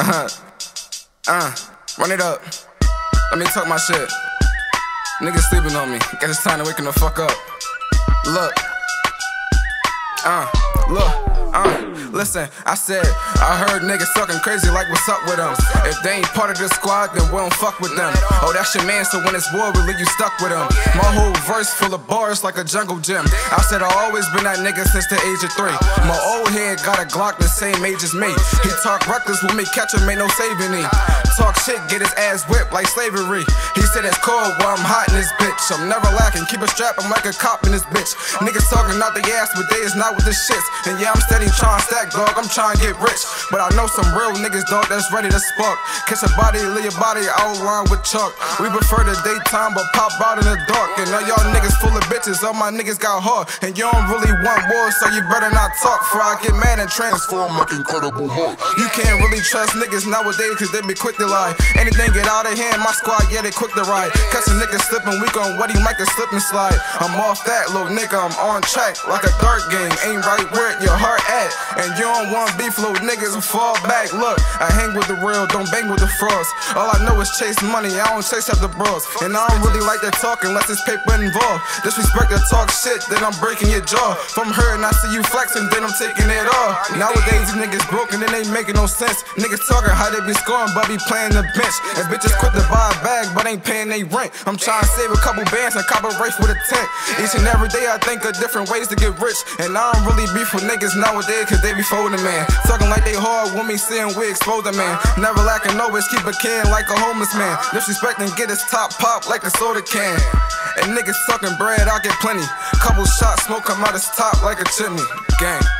Uh, huh. uh, run it up. Let me talk my shit. Niggas sleeping on me. Guess it's time to waking the fuck up. Look. Uh, look. Uh, listen, I said, I heard niggas talking crazy like what's up with them. If they ain't part of the squad, then we don't fuck with them. Oh, that's your man, so when it's war, we leave you stuck with him. My whole verse full of bars like a jungle gym. I said, I always been that nigga since the age of three. My old head got a Glock the same age as me. He talk reckless when me catch him, ain't no saving him. Talk shit, get his ass whipped like slavery. He said it's cold while I'm hot in this bitch. I'm never lacking, keep a strap, I'm like a cop in this bitch. Niggas talking out the ass, but they is not with the shits. And yeah, I'm steady steady trying stack, dog. I'm trying to get rich. But I know some real niggas, dog, that's ready to spark. Kiss a body, leave your body outlined with chalk. We prefer the daytime, but pop out in the dark. And all y'all niggas full of bitches, all my niggas got hard. And you don't really want war, so you better not talk. For I get mad and transform like Incredible Hulk. You can't really trust niggas nowadays, cause they be quick to lie. Anything get out of hand, my squad, yeah, they quick to ride. Catch a nigga slipping, we gon' what he might can slip and slide. I'm off that, little nigga, I'm on track like a dart game. Ain't right where your heart at. And you don't want beef, little niggas and fall back. Look, I hang with the real, don't bang with the frost. All I know is chase money, I don't chase after bros. And I don't really like that talk unless it's paper involved. Disrespect to talk shit, then I'm breaking your jaw. From her and I see you flexing, then I'm taking it off. Nowadays, these niggas broken, then they making no sense. Niggas talking how they be scoring, but be playing the bench. And bitches quit to buy a bag, but ain't paying they rent. I'm trying to save a couple bands and cop a Wraith with a tent. Each and every day I think of different ways to get rich. And I don't really beef with niggas nowadays, cause they be folding, man. Talking like they hard when me seeing we expose man. Never lacking always keep a can like a homeless man. Disrespecting, get his top pop like a soda can. And niggas sucking bread, I get plenty. Couple shots, smoke come out his top like a chimney. Gang.